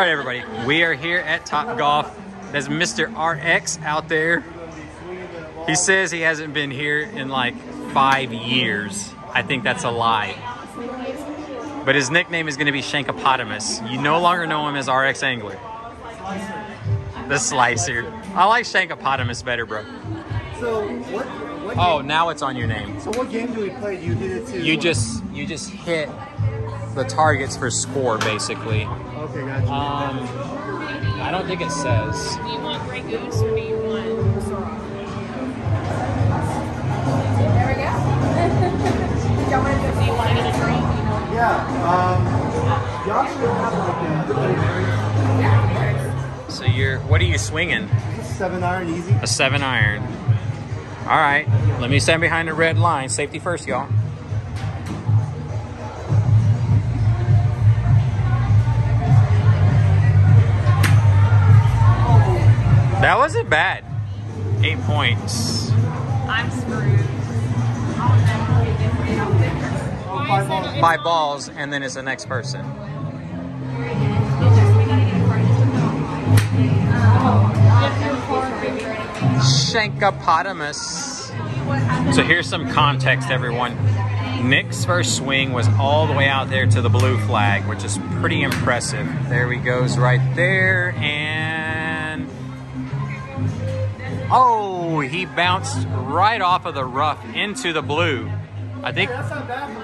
right, everybody, we are here at Top Golf. There's Mr. RX out there. He says he hasn't been here in like five years. I think that's a lie. But his nickname is going to be Shankopotamus. You no longer know him as RX Angler. The Slicer. I like Shankopotamus better, bro. So what? what Oh, now it's on your name. so what game do we play? You did it to. You just you just hit the targets for score, basically. Okay, gotcha. Um, I don't think it says. Do you want Grey Goose or do you want Sora? There we go. Y'all want to Do you want to get a drink? yeah. Um, y'all should have like a So you're what are you swinging? A seven iron easy. A seven iron. All right, let me stand behind the red line. Safety first, y'all. That wasn't bad. Eight points. I'm screwed. Oh, five balls. Balls, and then it's the next person. Shankopotamus. So here's some context, everyone. Nick's first swing was all the way out there to the blue flag, which is pretty impressive. There he goes right there, and oh, he bounced right off of the rough into the blue. I think, That's not bad for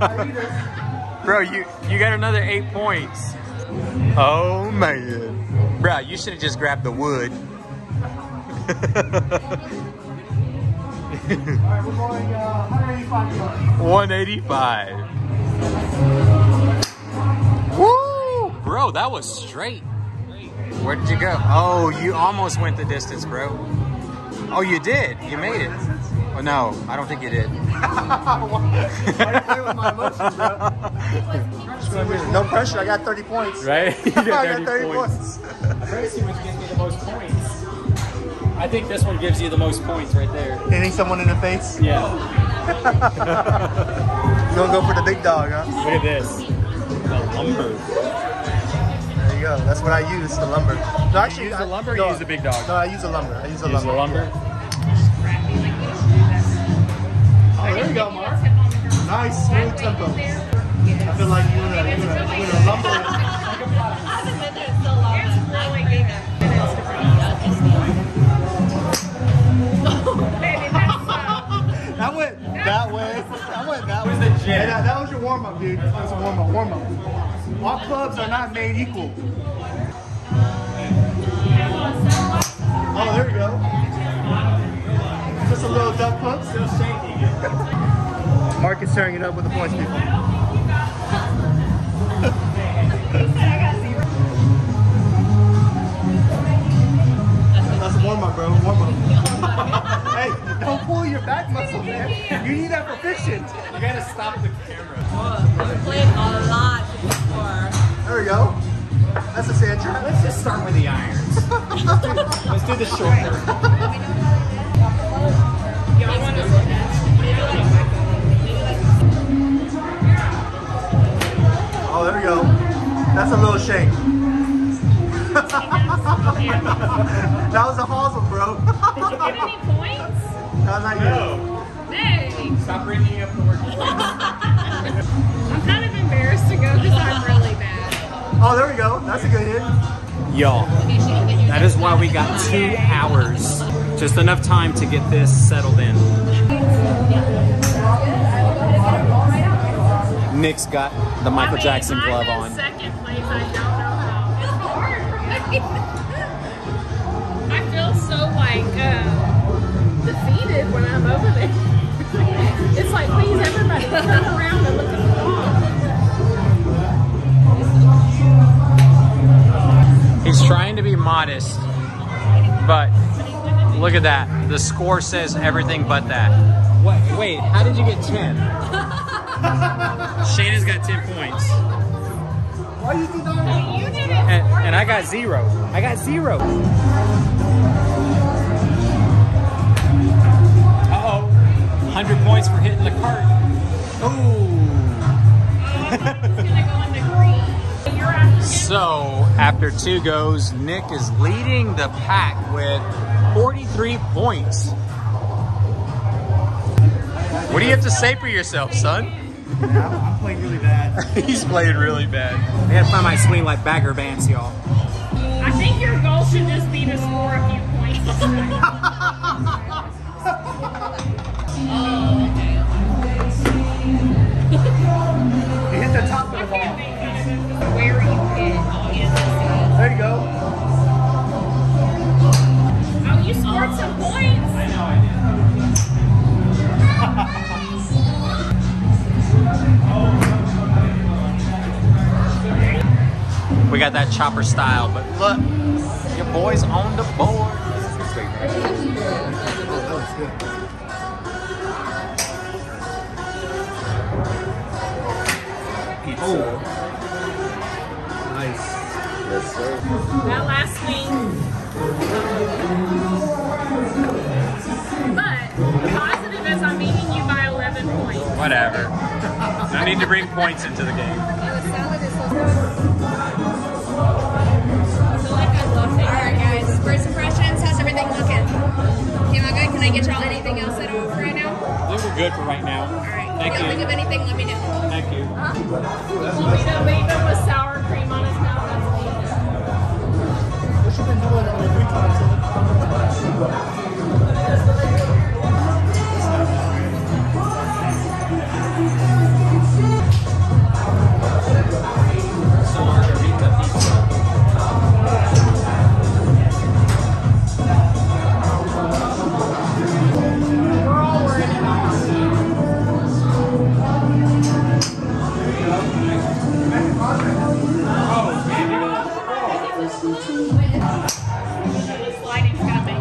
five years. Bro, you you got another eight points. Oh man, bro, you should have just grabbed the wood. All right, we're going uh, 185 yards. 185. Woo! Bro, that was straight. Where did you go? Oh, you almost went the distance, bro. Oh, you did. You made it. Oh, no, I don't think you did. Why you play with my emotions. No pressure. I got 30 points. Right? You I got 30 points. Crazy one gives me the most points. I think this one gives you the most points right there. Hitting someone in the face. Yeah. You gonna go for the big dog, huh? Look at this. The lumber. There you go. That's what I use, the lumber. No, actually, use the lumber or no, you use the big dog? No, I use the lumber. I use the lumber. Use the lumber. lumber. Oh, there you go, Mark. Nice, smooth tempo. I feel like you're in a, you in a, you in a lumber. Oh, uh, that went that way. That went that way. The jam. Hey, that, that was your warm up, dude. That was a warm up. Warm up. All clubs are not made equal. Oh, there we go. Just a little duck hook. Still shaking. Mark is tearing it up with the points, people. Warm up, bro. Warm up. hey, don't pull your back muscle, man. You need that for fishing. You gotta stop the camera. played a lot before. There we go. That's a sand trap. Let's just start with the irons. Let's do the short one. Oh, there we go. That's a little shake. that was a hosel, bro. Did you Get any points? no, not yet. Dang. Stop bringing up the word. I'm kind of embarrassed to go because I'm really bad. Oh, there we go. That's a good hit. Y'all, that is why we got two hours. Just enough time to get this settled in. Nick's got the Michael I mean, Jackson glove on. Second place, I don't know how. It's hard. I feel so like uh, defeated when I'm over there. it's like, please, everybody, turn around and look at the ball. He's trying to be modest, but look at that. The score says everything but that. Wait, wait, how did you get 10? Shayna's got 10 points. Why you do that? You did it. And, and I got zero. I got zero. Uh-oh. 100 points for hitting the cart. Oh. It's gonna go in the green. So after two goes, Nick is leading the pack with 43 points. What do you have to say for yourself, son? I'm playing really bad. He's played really bad. I gotta find my swing like Bagger Vance, y'all. I think your goal should just be to score a few points. You hit the top of the ball. Where you hit in the scene. There you go. Oh, you scored some points. I know, I did. We got that chopper style, but look, your boy's on the board. Good. Oh. Nice. That last swing. But positive is I'm beating you by 11 points. Whatever. No need to bring points into the game. Alright guys, first impressions, how's everything looking? Came out good? Can I get y'all anything else at all right now? I think we're good for right now. Alright, Thank if you. think of anything, let me know. Thank you. Me to leave him with sour cream on his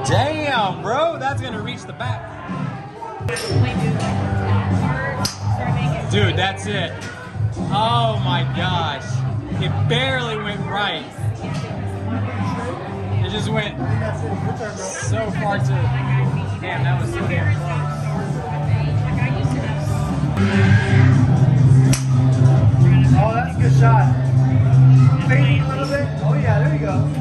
Damn, bro, that's gonna reach the back. Dude, that's it. Oh my gosh. It barely went right. It just went so far to. Damn, that was so damn close. Oh, that's a good shot. Go.